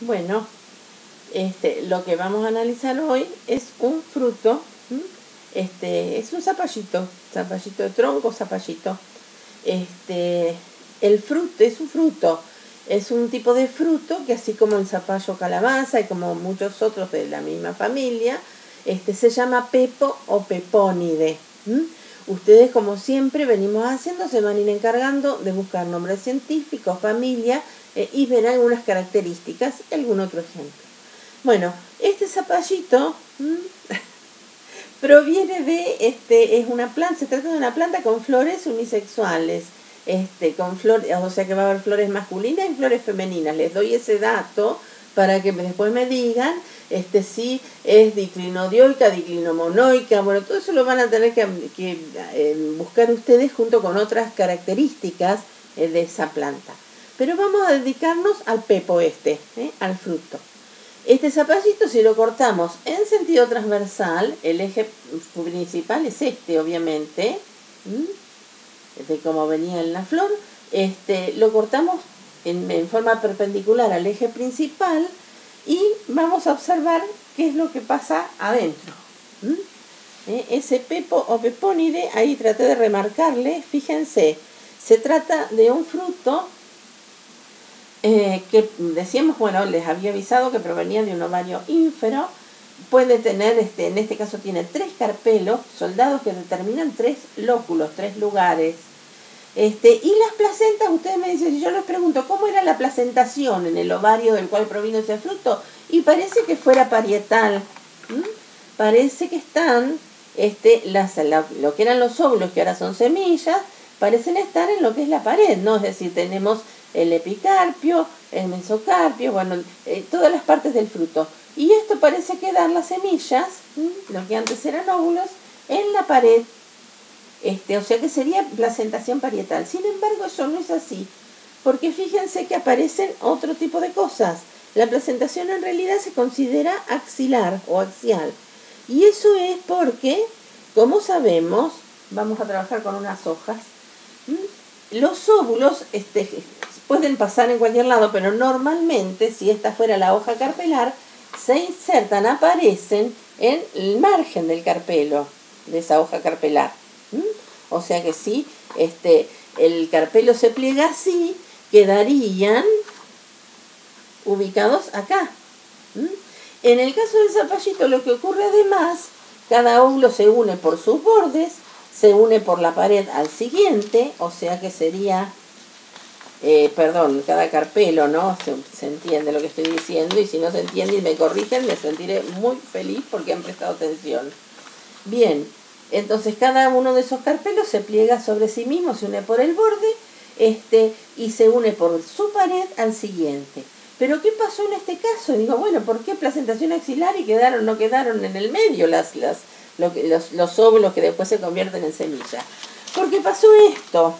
Bueno, este, lo que vamos a analizar hoy es un fruto, este, es un zapallito, zapallito de tronco, zapallito. Este, el fruto es un fruto, es un tipo de fruto que así como el zapallo calabaza y como muchos otros de la misma familia, este, se llama pepo o pepónide. Ustedes, como siempre venimos haciendo, se van a ir encargando de buscar nombres científicos, familia eh, y ver algunas características algún otro ejemplo. Bueno, este zapallito proviene de, este, es una planta, se trata de una planta con flores unisexuales, este, con flores, o sea que va a haber flores masculinas y flores femeninas. Les doy ese dato para que después me digan este si es diclinodioica, diclinomonoica, bueno, todo eso lo van a tener que, eh, buscar ustedes junto con otras características eh, de esa planta. Pero vamos a dedicarnos al pepo este, ¿eh? al fruto. Este zapallito, si lo cortamos en sentido transversal, el eje principal es este, obviamente, de como venía en la flor, este, lo cortamos en, forma perpendicular al eje principal y vamos a observar qué es lo que pasa adentro. ¿Eh? Ese pepo o pepónide, ahí traté de remarcarle, fíjense, se trata de un fruto eh, que decíamos, bueno, les había avisado que provenía de un ovario ínfero, puede tener, este, en este caso tiene tres carpelos, soldados que determinan tres lóculos, tres lugares. Este, y las placentas, ustedes me dicen, yo les pregunto, ¿cómo era la placentación en el ovario del cual provino ese fruto? Y parece que fuera parietal. Parece que están, este, las, lo que eran los óvulos, que ahora son semillas, parecen estar en lo que es la pared, ¿no? Es decir, tenemos el epicarpio, el mesocarpio, bueno, eh, todas las partes del fruto. Y esto parece quedar las semillas, lo que antes eran óvulos, en la pared. Este, o sea que sería placentación parietal. Sin embargo, eso no es así, porque fíjense que aparecen otro tipo de cosas. La placentación en realidad se considera axilar o axial. Y eso es porque, como sabemos, vamos a trabajar con unas hojas, los óvulos este, pueden pasar en cualquier lado, pero normalmente, si esta fuera la hoja carpelar, se insertan, aparecen en el margen del carpelo, de esa hoja carpelar. O sea que si este, el carpelo se pliega así, quedarían ubicados acá. En el caso del zapallito, lo que ocurre además, cada óvulo se une por sus bordes, se une por la pared al siguiente, o sea que sería eh, perdón, cada carpelo, ¿no? Se, entiende lo que estoy diciendo y si no se entiende y me corrigen, me sentiré muy feliz porque han prestado atención. Bien, entonces cada uno de esos carpelos se pliega sobre sí mismo, se une por el borde este, y se une por su pared al siguiente. Pero ¿qué pasó en este caso? Digo, bueno, ¿por qué placentación axilar y quedaron, no quedaron en el medio las, las, los, los óvulos que después se convierten en semilla? Porque pasó esto.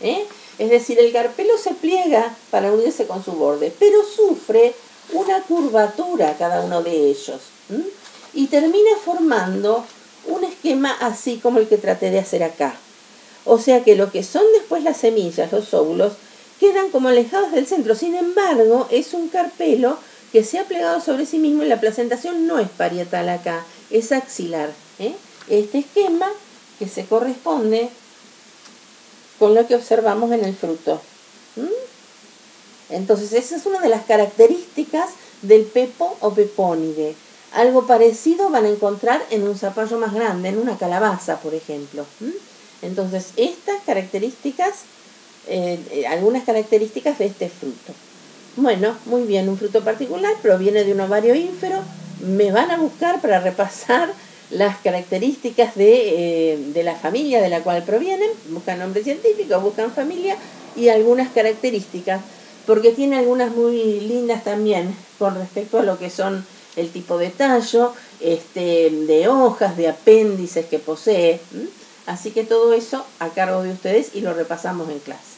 ¿eh? Es decir, el carpelo se pliega para unirse con su borde, pero sufre una curvatura cada uno de ellos y termina formando un esquema así como el que traté de hacer acá. O sea que lo que son después las semillas, los óvulos, quedan como alejados del centro. Sin embargo, es un carpelo que se ha plegado sobre sí mismo y la placentación no es parietal acá, es axilar. ¿eh? Este esquema que se corresponde con lo que observamos en el fruto. Entonces, esa es una de las características del pepo o pepónide. Algo parecido van a encontrar en un zapallo más grande, en una calabaza, por ejemplo. Entonces, estas características, eh, eh, algunas características de este fruto. Bueno, muy bien, un fruto particular proviene de un ovario ínfero. Me van a buscar para repasar las características de, eh, de, la familia de la cual provienen, buscan nombre científico, buscan familia y algunas características, porque tiene algunas muy lindas también con respecto a lo que son el tipo de tallo, este, de hojas, de apéndices que posee. Así que todo eso a cargo de ustedes y lo repasamos en clase.